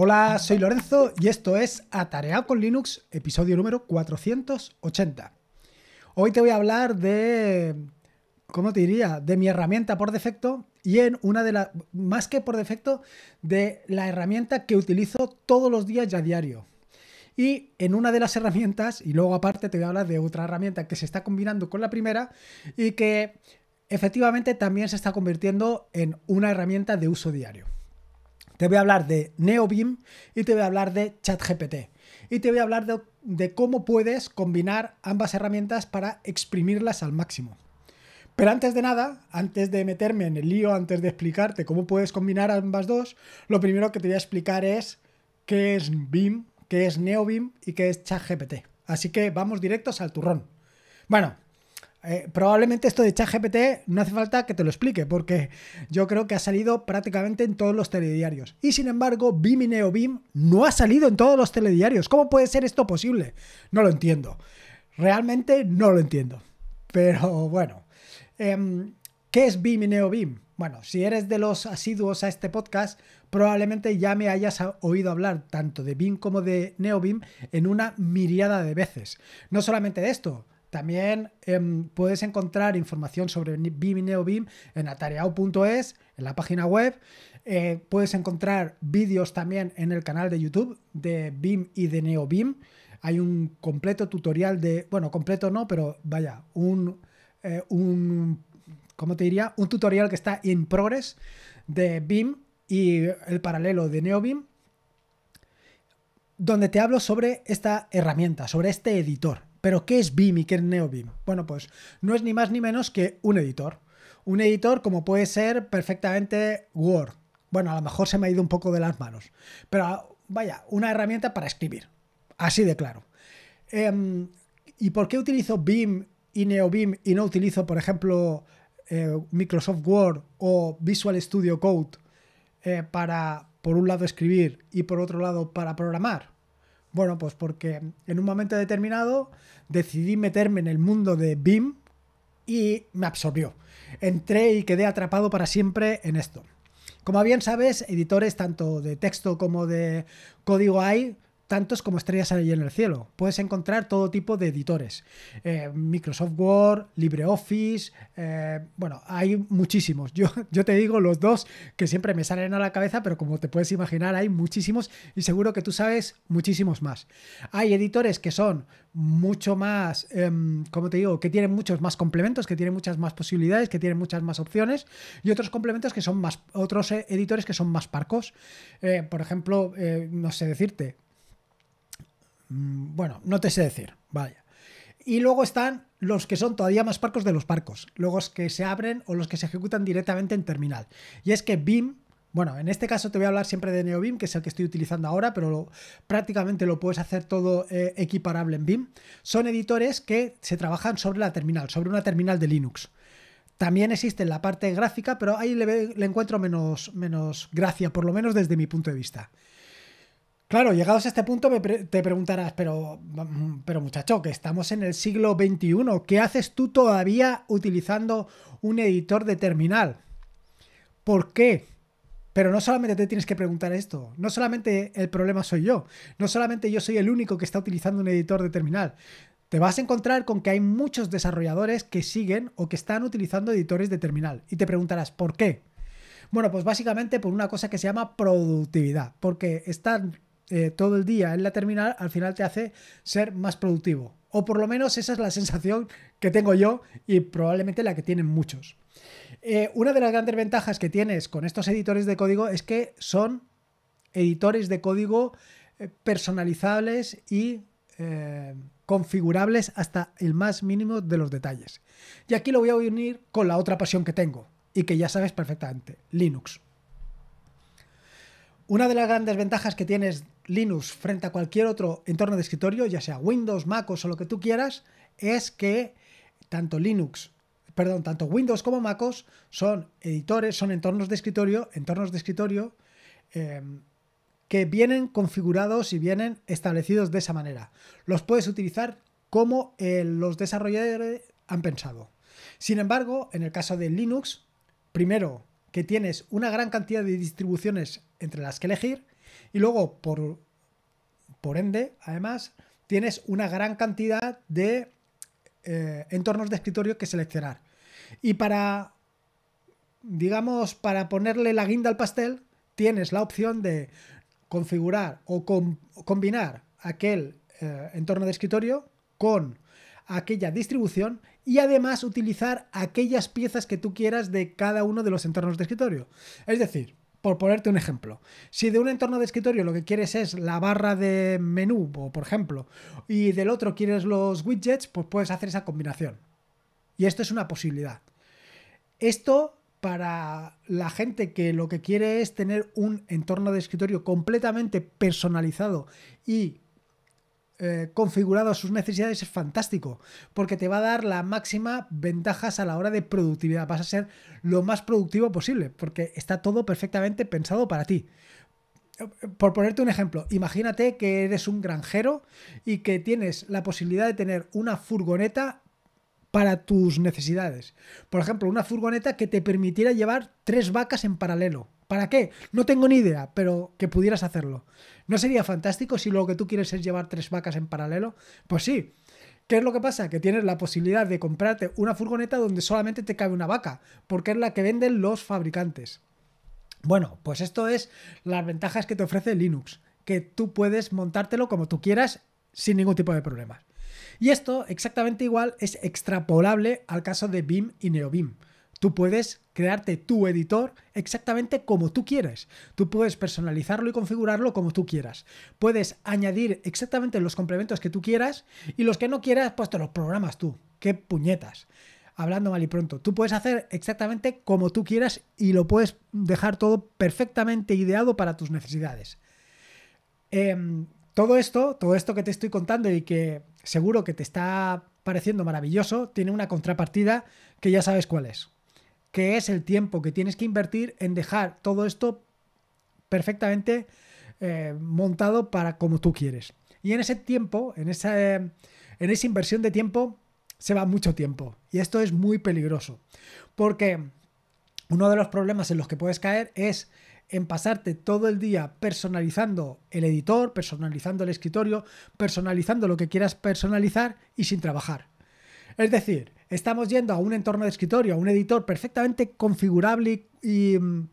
Hola, soy Lorenzo y esto es Atareado con Linux, episodio número 480. Hoy te voy a hablar de, ¿cómo te diría? De mi herramienta por defecto y en una de las, más que por defecto, de la herramienta que utilizo todos los días ya a diario. Y en una de las herramientas, y luego aparte te voy a hablar de otra herramienta que se está combinando con la primera y que efectivamente también se está convirtiendo en una herramienta de uso diario. Te voy a hablar de NeoBeam y te voy a hablar de ChatGPT. Y te voy a hablar de, cómo puedes combinar ambas herramientas para exprimirlas al máximo. Pero antes de nada, antes de meterme en el lío, antes de explicarte cómo puedes combinar ambas dos, lo primero que te voy a explicar es qué es BIM, qué es NeoBeam y qué es ChatGPT. Así que vamos directos al turrón. Bueno, eh, probablemente esto de ChatGPT no hace falta que te lo explique, porque yo creo que ha salido prácticamente en todos los telediarios. Y sin embargo, BIM y NeoBIM no ha salido en todos los telediarios. ¿Cómo puede ser esto posible? No lo entiendo. Realmente no lo entiendo. Pero bueno, em, ¿qué es BIM y NeoBIM? Bueno, si eres de los asiduos a este podcast, probablemente ya me hayas oído hablar tanto de BIM como de NeoBIM en una miriada de veces. No solamente de esto, también em, puedes encontrar información sobre BIM y NeoBIM en atareao.es, en la página web. Eh, puedes encontrar vídeos también en el canal de YouTube de BIM y de NeoBIM. Hay un completo tutorial de, bueno, completo no, pero vaya, un, eh, un ¿cómo te diría? Un tutorial que está en progress de BIM y el paralelo de NeoBIM, donde te hablo sobre esta herramienta, sobre este editor. Pero ¿qué es BIM y qué es NeoBIM? Bueno, pues no es ni más ni menos que un editor. Un editor como puede ser perfectamente Word. Bueno, a lo mejor se me ha ido un poco de las manos. Pero vaya, una herramienta para escribir. Así de claro. Em, ¿Y por qué utilizo BIM y NeoBIM y no utilizo, por ejemplo, eh, Microsoft Word o Visual Studio Code eh, para, por un lado, escribir y por otro lado, para programar? Bueno, pues porque en un momento determinado decidí meterme en el mundo de BIM y me absorbió. Entré y quedé atrapado para siempre en esto. Como bien sabes, editores tanto de texto como de código hay tantos como estrellas ahí en el cielo. Puedes encontrar todo tipo de editores. Eh, Microsoft Word, LibreOffice, eh, bueno, hay muchísimos. Yo, yo te digo los dos que siempre me salen a la cabeza, pero como te puedes imaginar, hay muchísimos y seguro que tú sabes muchísimos más. Hay editores que son mucho más, em, como te digo, que tienen muchos más complementos, que tienen muchas más posibilidades, que tienen muchas más opciones y otros complementos que son más, otros eh, editores que son más parcos. por ejemplo, no sé decirte, bueno, no te sé decir, vaya. Y luego están los que son todavía más parcos de los parcos, los que se abren o los que se ejecutan directamente en terminal. Y es que BIM, bueno, en este caso te voy a hablar siempre de NeoBIM, que es el que estoy utilizando ahora, pero prácticamente lo puedes hacer todo eh, equiparable en BIM. Son editores que se trabajan sobre la terminal, sobre una terminal de Linux. También existe la parte gráfica, pero ahí le, le encuentro menos, menos gracia, por lo menos desde mi punto de vista. Claro, llegados a este punto te preguntarás, pero, pero muchacho, que estamos en el siglo XXI, ¿qué haces tú todavía utilizando un editor de terminal? ¿Por qué? Pero no solamente te tienes que preguntar esto, no solamente el problema soy yo, no solamente yo soy el único que está utilizando un editor de terminal. Te vas a encontrar con que hay muchos desarrolladores que siguen o que están utilizando editores de terminal. Y te preguntarás, ¿por qué? Bueno, pues básicamente por una cosa que se llama productividad, porque están eh, todo el día en la terminal, al final te hace ser más productivo. O por lo menos esa es la sensación que tengo yo y probablemente la que tienen muchos. Eh, una de las grandes ventajas que tienes con estos editores de código es que son editores de código eh, personalizables y configurables hasta el más mínimo de los detalles. Y aquí lo voy a unir con la otra pasión que tengo y que ya sabes perfectamente, Linux. Una de las grandes ventajas que tienes Linux frente a cualquier otro entorno de escritorio, ya sea Windows, Mac o lo que tú quieras, es que tanto Linux, perdón, tanto Windows como MacOS son editores, son entornos de escritorio, entornos de escritorio eh, que vienen configurados y vienen establecidos de esa manera. Los puedes utilizar como eh, los desarrolladores han pensado. Sin embargo, en el caso de Linux, primero que tienes una gran cantidad de distribuciones entre las que elegir Y luego, por, por ende, además, tienes una gran cantidad de eh, entornos de escritorio que seleccionar. Y para, digamos, para ponerle la guinda al pastel, tienes la opción de configurar o combinar aquel eh, entorno de escritorio con aquella distribución y además utilizar aquellas piezas que tú quieras de cada uno de los entornos de escritorio. Es decir, por ponerte un ejemplo, si de un entorno de escritorio lo que quieres es la barra de menú, por ejemplo, y del otro quieres los widgets, pues puedes hacer esa combinación. Y esto es una posibilidad. Esto para la gente que lo que quiere es tener un entorno de escritorio completamente personalizado y eh, configurado a sus necesidades es fantástico, porque te va a dar la máxima ventajas a la hora de productividad. Vas a ser lo más productivo posible, porque está todo perfectamente pensado para ti. Por ponerte un ejemplo, imagínate que eres un granjero y que tienes la posibilidad de tener una furgoneta para tus necesidades. Por ejemplo, una furgoneta que te permitiera llevar tres vacas en paralelo. ¿Para qué? No tengo ni idea, pero que pudieras hacerlo. ¿No sería fantástico si lo que tú quieres es llevar tres vacas en paralelo? Pues sí. ¿Qué es lo que pasa? Que tienes la posibilidad de comprarte una furgoneta donde solamente te cabe una vaca, porque es la que venden los fabricantes. Bueno, pues esto es las ventajas que te ofrece Linux, que tú puedes montártelo como tú quieras sin ningún tipo de problemas. Y esto exactamente igual es extrapolable al caso de BIM y NeoBIM. Tú puedes crearte tu editor exactamente como tú quieres. Tú puedes personalizarlo y configurarlo como tú quieras. Puedes añadir exactamente los complementos que tú quieras y los que no quieras, pues te los programas tú. ¡Qué puñetas! Hablando mal y pronto, tú puedes hacer exactamente como tú quieras y lo puedes dejar todo perfectamente ideado para tus necesidades. Em, todo esto, todo esto que te estoy contando y que seguro que te está pareciendo maravilloso, tiene una contrapartida que ya sabes cuál es que es el tiempo que tienes que invertir en dejar todo esto perfectamente eh, montado para como tú quieres. Y en ese tiempo, en esa, en esa inversión de tiempo, se va mucho tiempo. Y esto es muy peligroso. Porque uno de los problemas en los que puedes caer es en pasarte todo el día personalizando el editor, personalizando el escritorio, personalizando lo que quieras personalizar y sin trabajar. Es decir, estamos yendo a un entorno de escritorio, a un editor perfectamente configurable y, mm,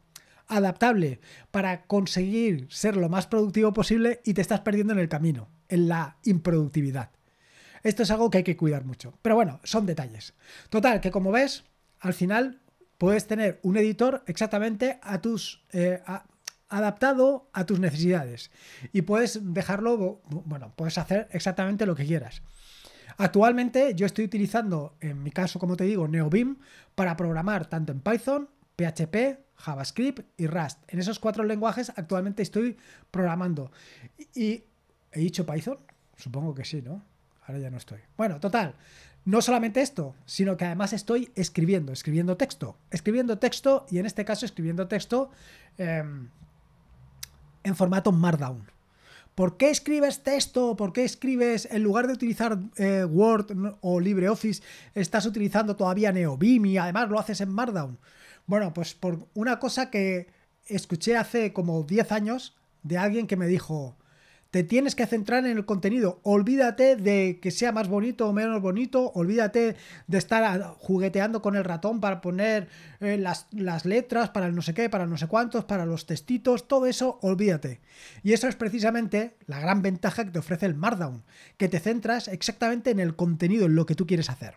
adaptable para conseguir ser lo más productivo posible y te estás perdiendo en el camino, en la improductividad. Esto es algo que hay que cuidar mucho. Pero bueno, son detalles. Total, que como ves, al final puedes tener un editor exactamente a tus... Eh, adaptado a tus necesidades y puedes dejarlo, bueno, puedes hacer exactamente lo que quieras. Actualmente yo estoy utilizando, en mi caso, como te digo, NeoBeam para programar tanto en Python, PHP, JavaScript y Rust. En esos cuatro lenguajes actualmente estoy programando. Y, ¿he dicho Python? Supongo que sí, ¿no? Ahora ya no estoy. Bueno, total. No solamente esto, sino que además estoy escribiendo, escribiendo texto. Escribiendo texto y en este caso escribiendo texto em, en formato Markdown. ¿Por qué escribes texto? ¿Por qué escribes, en lugar de utilizar eh, Word o LibreOffice, estás utilizando todavía NeoBeam y además lo haces en Markdown? Bueno, pues por una cosa que escuché hace como 10 años de alguien que me dijo, te tienes que centrar en el contenido. Olvídate de que sea más bonito o menos bonito. Olvídate de estar jugueteando con el ratón para poner eh, las, las, letras, para el no sé qué, para no sé cuántos, para los textitos. Todo eso, olvídate. Y eso es precisamente la gran ventaja que te ofrece el Markdown. Que te centras exactamente en el contenido, en lo que tú quieres hacer.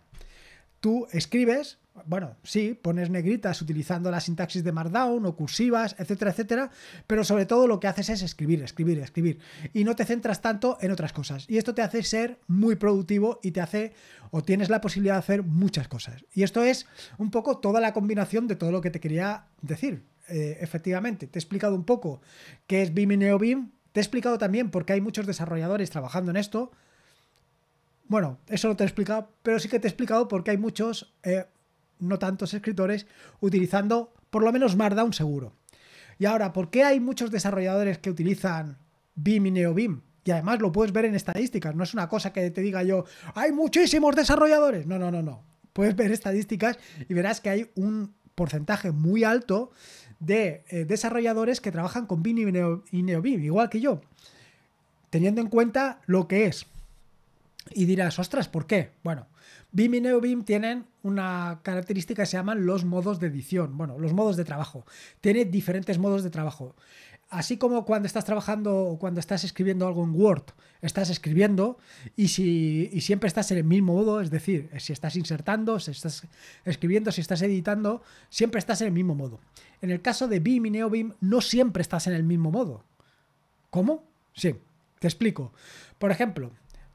Tú escribes bueno, sí, pones negritas utilizando la sintaxis de Markdown o cursivas, etcétera, etcétera, pero sobre todo lo que haces es escribir, escribir, escribir y no te centras tanto en otras cosas. Y esto te hace ser muy productivo y te hace o tienes la posibilidad de hacer muchas cosas. Y esto es un poco toda la combinación de todo lo que te quería decir. Eh, efectivamente, te he explicado un poco qué es BIM y NeoBIM, te he explicado también por qué hay muchos desarrolladores trabajando en esto. Bueno, eso no te he explicado, pero sí que te he explicado por qué hay muchos eh, no tantos escritores, utilizando por lo menos Markdown seguro. Y ahora, ¿por qué hay muchos desarrolladores que utilizan BIM y NeoBIM? Y además lo puedes ver en estadísticas, no es una cosa que te diga yo, hay muchísimos desarrolladores. No, no, no, no. Puedes ver estadísticas y verás que hay un porcentaje muy alto de eh, desarrolladores que trabajan con Vim y, Neo, y igual que yo, teniendo en cuenta lo que es. Y dirás, ostras, ¿por qué? Bueno, Vim y NeoBeam tienen una característica que se llaman los modos de edición, bueno, los modos de trabajo. Tiene diferentes modos de trabajo así como cuando estás trabajando o cuando estás escribiendo algo en Word, estás escribiendo y, si, siempre estás en el mismo modo, es decir, si estás insertando, si estás escribiendo, si estás editando, siempre estás en el mismo modo. En el caso de Beam y NeoBeam, no siempre estás en el mismo modo. ¿Cómo? Sí, te explico. Por ejemplo,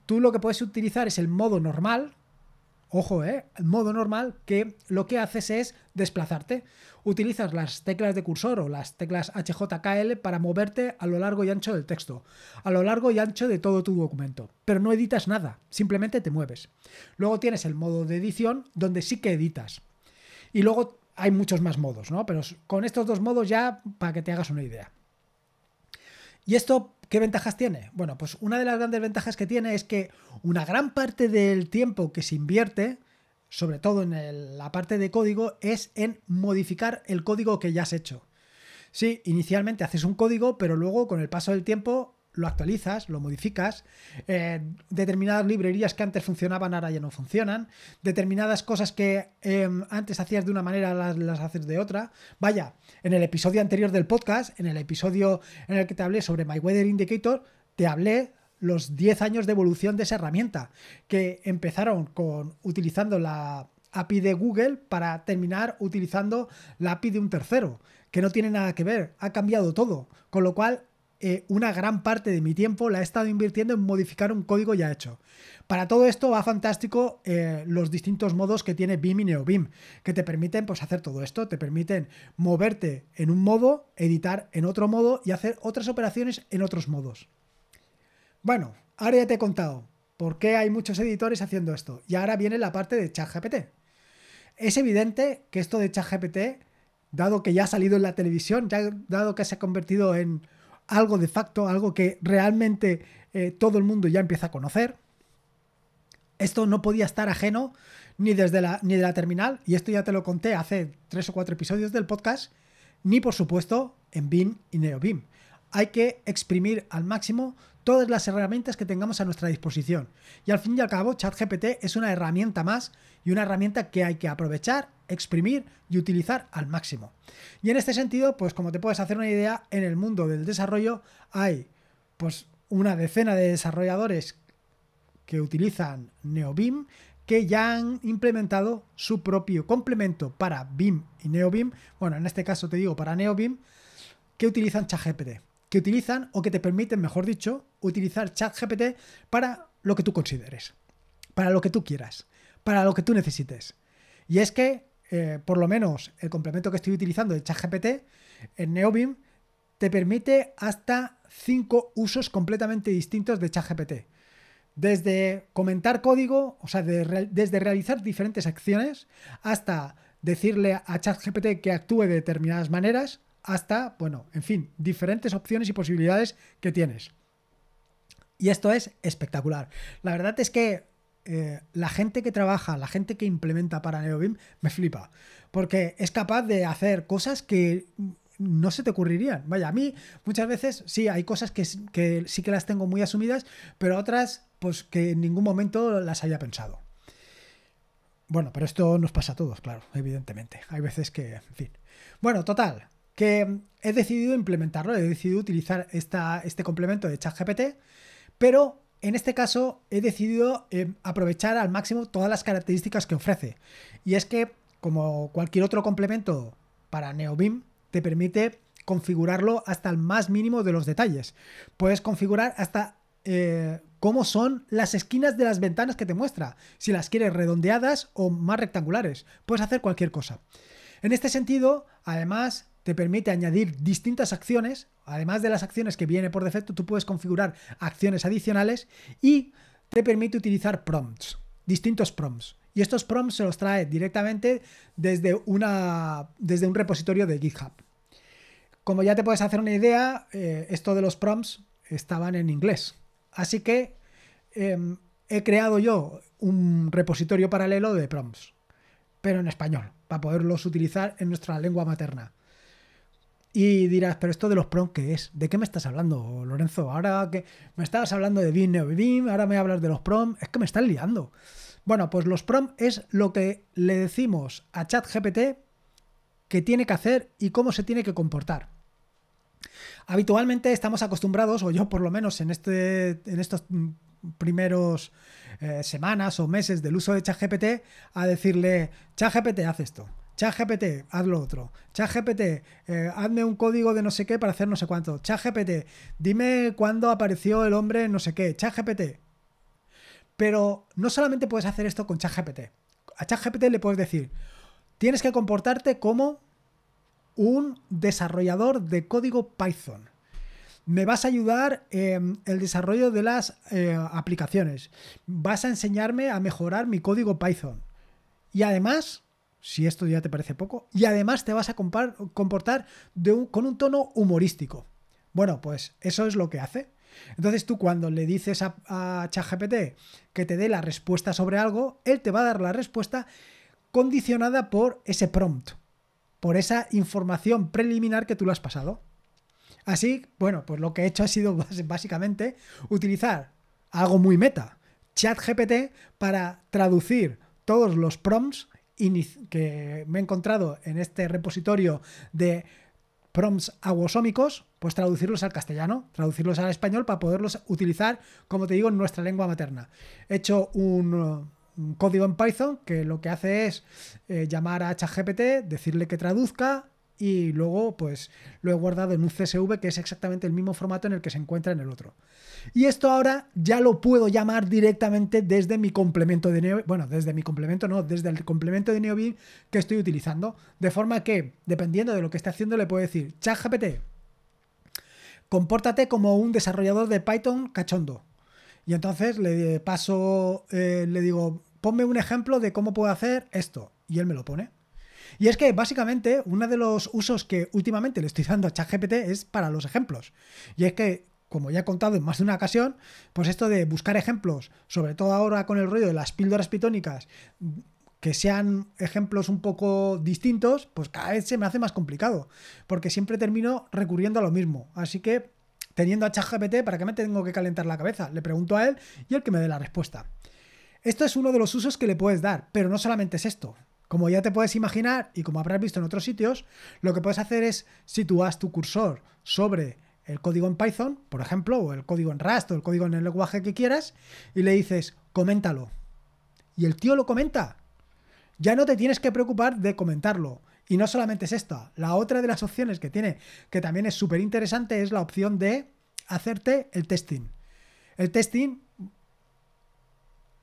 tú lo que puedes utilizar es el modo normal, ojo, ¿eh? Modo normal que lo que haces es desplazarte. Utilizas las teclas de cursor o las teclas HJKL para moverte a lo largo y ancho del texto, a lo largo y ancho de todo tu documento. Pero no editas nada, simplemente te mueves. Luego tienes el modo de edición donde sí que editas. Y luego hay muchos más modos, ¿no? Pero con estos dos modos ya para que te hagas una idea. ¿Y esto qué ventajas tiene? Bueno, pues una de las grandes ventajas que tiene es que una gran parte del tiempo que se invierte, sobre todo en la parte de código, es en modificar el código que ya has hecho. Sí, inicialmente haces un código, pero luego con el paso del tiempo lo actualizas, lo modificas, eh, determinadas librerías que antes funcionaban ahora ya no funcionan, determinadas cosas que em, antes hacías de una manera las, haces de otra. Vaya, en el episodio anterior del podcast, en el episodio en el que te hablé sobre My Weather Indicator, te hablé los 10 años de evolución de esa herramienta, que empezaron con utilizando la API de Google para terminar utilizando la API de un tercero, que no tiene nada que ver, ha cambiado todo, con lo cual eh, una gran parte de mi tiempo la he estado invirtiendo en modificar un código ya hecho. Para todo esto va fantástico eh, los distintos modos que tiene BIM y NeoBIM, que te permiten pues, hacer todo esto, te permiten moverte en un modo, editar en otro modo y hacer otras operaciones en otros modos. Bueno, ahora ya te he contado por qué hay muchos editores haciendo esto. Y ahora viene la parte de ChatGPT. Es evidente que esto de ChatGPT, dado que ya ha salido en la televisión, ya dado que se ha convertido en algo de facto, algo que realmente eh, todo el mundo ya empieza a conocer. Esto no podía estar ajeno ni desde la, ni de la terminal, y esto ya te lo conté hace tres o cuatro episodios del podcast, ni por supuesto en BIM y NeoBIM. Hay que exprimir al máximo todas las herramientas que tengamos a nuestra disposición. Y al fin y al cabo, ChatGPT es una herramienta más y una herramienta que hay que aprovechar exprimir y utilizar al máximo. Y en este sentido, pues como te puedes hacer una idea, en el mundo del desarrollo hay pues una decena de desarrolladores que utilizan NeoBeam que ya han implementado su propio complemento para BIM y NeoBeam, bueno, en este caso te digo para NeoBeam, que utilizan ChatGPT, que utilizan o que te permiten, mejor dicho, utilizar ChatGPT para lo que tú consideres, para lo que tú quieras, para lo que tú necesites. Y es que eh, por lo menos el complemento que estoy utilizando de ChatGPT en NeoBeam te permite hasta cinco usos completamente distintos de ChatGPT. Desde comentar código, o sea, desde realizar diferentes acciones, hasta decirle a ChatGPT que actúe de determinadas maneras, hasta, bueno, en fin, diferentes opciones y posibilidades que tienes. Y esto es espectacular. La verdad es que eh, la gente que trabaja, la gente que implementa para NeoBeam, me flipa. Porque es capaz de hacer cosas que no se te ocurrirían. Vaya, a mí muchas veces sí, hay cosas que, sí que las tengo muy asumidas, pero otras pues que en ningún momento las haya pensado. Bueno, pero esto nos pasa a todos, claro, evidentemente. Hay veces que, en fin. Bueno, total, que he decidido implementarlo, he decidido utilizar esta, este complemento de ChatGPT, pero en este caso he decidido eh, aprovechar al máximo todas las características que ofrece. Y es que, como cualquier otro complemento para NeoBeam, te permite configurarlo hasta el más mínimo de los detalles. Puedes configurar hasta eh, cómo son las esquinas de las ventanas que te muestra, si las quieres redondeadas o más rectangulares. Puedes hacer cualquier cosa. En este sentido, además, te permite añadir distintas acciones, además de las acciones que viene por defecto, tú puedes configurar acciones adicionales y te permite utilizar prompts, distintos prompts. Y estos prompts se los trae directamente desde, una, desde un repositorio de GitHub. Como ya te puedes hacer una idea, eh, esto de los prompts estaban en inglés. Así que em, he creado yo un repositorio paralelo de prompts, pero en español para poderlos utilizar en nuestra lengua materna. Y dirás, pero esto de los prom, ¿qué es? ¿De qué me estás hablando, Lorenzo? Ahora que me estabas hablando de BIM, NeoBIM, ahora me hablas de los prom, es que me estás liando. Bueno, pues los prom es lo que le decimos a ChatGPT que tiene que hacer y cómo se tiene que comportar. Habitualmente estamos acostumbrados, o yo por lo menos en, este, en estos primeros eh, semanas o meses del uso de ChatGPT, a decirle, ChatGPT, haz esto. ChatGPT, haz lo otro. ChatGPT, eh, hazme un código de no sé qué para hacer no sé cuánto. ChatGPT, dime cuándo apareció el hombre no sé qué. ChatGPT. Pero no solamente puedes hacer esto con ChatGPT. A ChatGPT le puedes decir, tienes que comportarte como un desarrollador de código Python. Me vas a ayudar en el desarrollo de las eh, aplicaciones. Vas a enseñarme a mejorar mi código Python. Y además, si esto ya te parece poco, y además te vas a comportar con un tono humorístico. Bueno, pues eso es lo que hace. Entonces tú cuando le dices a, a ChatGPT que te dé la respuesta sobre algo, él te va a dar la respuesta condicionada por ese prompt, por esa información preliminar que tú le has pasado. Así, bueno, pues lo que he hecho ha sido básicamente utilizar algo muy meta, ChatGPT, para traducir todos los prompts que me he encontrado en este repositorio de prompts aguasómicos, pues traducirlos al castellano, traducirlos al español para poderlos utilizar, como te digo, en nuestra lengua materna. He hecho un, código en Python que lo que hace es eh, llamar a ChatGPT, decirle que traduzca, y luego pues lo he guardado en un CSV que es exactamente el mismo formato en el que se encuentra en el otro. Y esto ahora ya lo puedo llamar directamente desde mi complemento de Neo, bueno, desde mi complemento no, desde el complemento de NeoBeam que estoy utilizando, de forma que dependiendo de lo que esté haciendo le puedo decir, ChatGPT, compórtate como un desarrollador de Python cachondo. Y entonces le paso, eh, le digo, ponme un ejemplo de cómo puedo hacer esto. Y él me lo pone. Y es que básicamente uno de los usos que últimamente le estoy dando a ChatGPT es para los ejemplos. Y es que, como ya he contado en más de una ocasión, pues esto de buscar ejemplos, sobre todo ahora con el rollo de las píldoras pitónicas, que sean ejemplos un poco distintos, pues cada vez se me hace más complicado, porque siempre termino recurriendo a lo mismo. Así que, teniendo a ChatGPT, ¿para qué me tengo que calentar la cabeza? Le pregunto a él y él que me dé la respuesta. Esto es uno de los usos que le puedes dar, pero no solamente es esto. Como ya te puedes imaginar y como habrás visto en otros sitos, lo que puedes hacer es situar tu cursor sobre el código en Python, por ejemplo, o el código en Rust o el código en el lenguaje que quieras, y le dices, coméntalo. Y el tío lo comenta. Ya no te tienes que preocupar de comentarlo. Y no solamente es esta, la otra de las opciones que tiene, que también es súper interesante, es la opción de hacerte el testing. El testing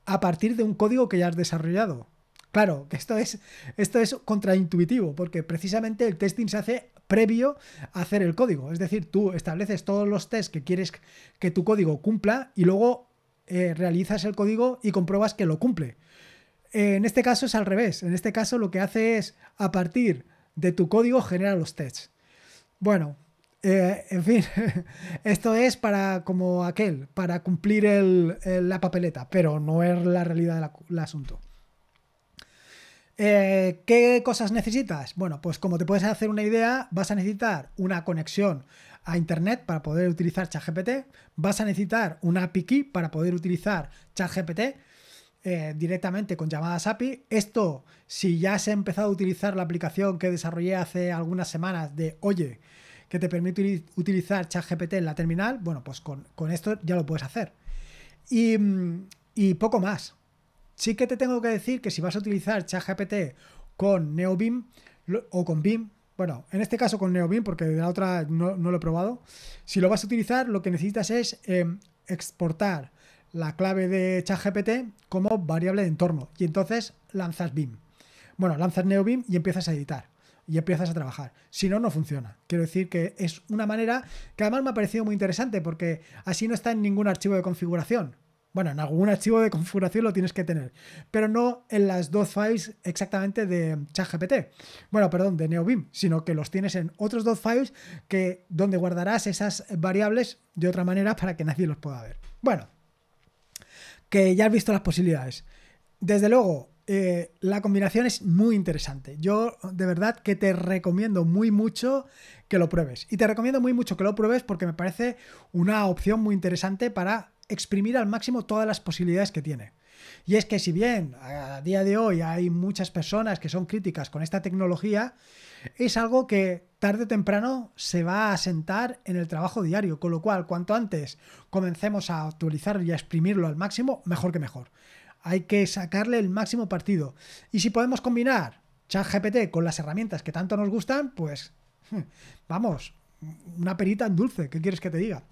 a partir de un código que ya has desarrollado. Claro, que esto es, esto es contraintuitivo, porque precisamente el testing se hace previo a hacer el código. Es decir, tú estableces todos los tests que quieres que tu código cumpla y luego eh, realizas el código y compruebas que lo cumple. en este caso es al revés. En este caso lo que hace es, a partir de tu código, generar los tests. Bueno, eh, en fin, esto es para como aquel, para cumplir la papeleta, pero no es la realidad del asunto. Eh, ¿Qué cosas necesitas? Bueno, pues como te puedes hacer una idea, vas a necesitar una conexión a Internet para poder utilizar ChatGPT, vas a necesitar una API key para poder utilizar ChatGPT eh, directamente con llamadas API. Esto, si ya se ha empezado a utilizar la aplicación que desarrollé hace algunas semanas de Oye, que te permite utilizar ChatGPT en la terminal, bueno, pues con, esto ya lo puedes hacer. Y poco más. Sí que te tengo que decir que si vas a utilizar ChatGPT con NeoBeam o con Beam, bueno, en este caso con NeoBeam, porque de la otra no, lo he probado, si lo vas a utilizar, lo que necesitas es em, exportar la clave de ChatGPT como variable de entorno y entonces lanzas Beam. Bueno, lanzas NeoBeam y empiezas a editar y empiezas a trabajar. Si no, no funciona. Quiero decir que es una manera que además me ha parecido muy interesante porque así no está en ningún archivo de configuración. Bueno, en algún archivo de configuración lo tienes que tener, pero no en las dos files exactamente de ChatGPT. Bueno, perdón, de NeoBeam, sino que los tienes en otros dos files que, donde guardarás esas variables de otra manera para que nadie los pueda ver. Bueno, que ya has visto las posibilidades. Desde luego, eh, la combinación es muy interesante. Yo de verdad que te recomiendo muy mucho que lo pruebes. Y te recomiendo muy mucho que lo pruebes porque me parece una opción muy interesante para exprimir al máximo todas las posibilidades que tiene. Y es que si bien a día de hoy hay muchas personas que son críticas con esta tecnología, es algo que tarde o temprano se va a sentar en el trabajo diario, con lo cual cuanto antes comencemos a actualizar y a exprimirlo al máximo, mejor que mejor. Hay que sacarle el máximo partido. Y si podemos combinar ChatGPT con las herramientas que tanto nos gustan, pues vamos, una perita en dulce, ¿qué quieres que te diga?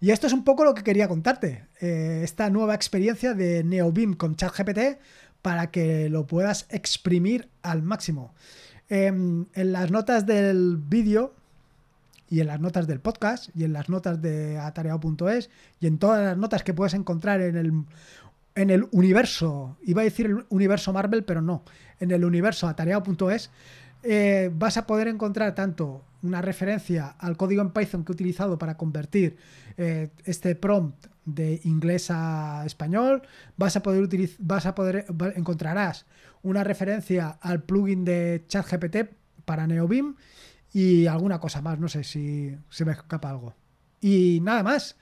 Y esto es un poco lo que quería contarte, eh, esta nueva experiencia de NeoBeam con ChatGPT para que lo puedas exprimir al máximo. Em, en las notas del vídeo y en las notas del podcast y en las notas de atareado.es y en todas las notas que puedes encontrar en el, en el universo, iba a decir el universo Marvel, pero no, en el universo atareado.es, eh, vas a poder encontrar tanto una referencia al código en Python que he utilizado para convertir eh, este prompt de inglés a español, vas a poder utilizar, vas a poder encontrarás una referencia al plugin de ChatGPT para NeoBeam y alguna cosa más, no sé si se me escapa algo. Y nada más.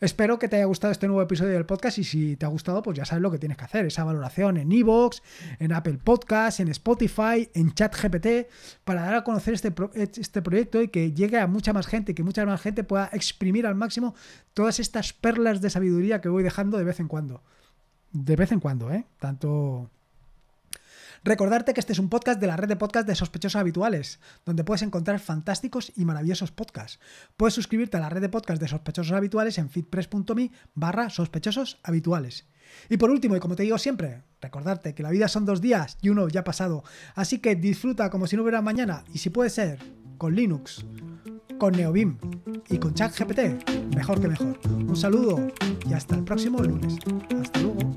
Espero que te haya gustado este nuevo episodio del podcast y si te ha gustado, pues ya sabes lo que tienes que hacer, esa valoración en Evox, en Apple Podcasts, en Spotify, en ChatGPT, para dar a conocer este, este proyecto y que llegue a mucha más gente, que mucha más gente pueda exprimir al máximo todas estas perlas de sabiduría que voy dejando de vez en cuando. De vez en cuando, ¿eh? Tanto Recordarte que este es un podcast de la red de podcast de sospechosos habituales, donde puedes encontrar fantásticos y maravillosos podcasts. Puedes suscribirte a la red de podcast de sospechosos habituales en fitpress.me barra sospechosos habituales. Y por último, y como te digo siempre, recordarte que la vida son dos días y uno ya pasado, así que disfruta como si no hubiera mañana y si puede ser, con Linux, con Neobim y con ChatGPT, mejor que mejor. Un saludo y hasta el próximo lunes. Hasta luego.